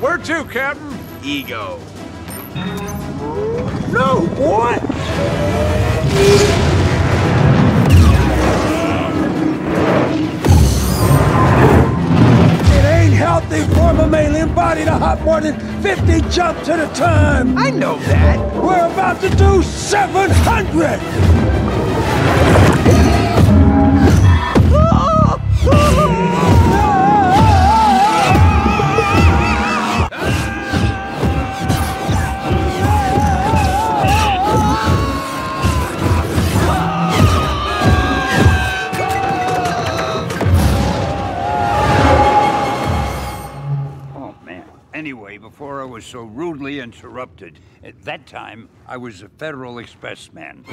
Where to, Captain? Ego. No, boy! It ain't healthy for a mammalian body to hop more than 50 jumps at a time. I know that. We're about to do 700! Anyway, before I was so rudely interrupted, at that time, I was a Federal Express man.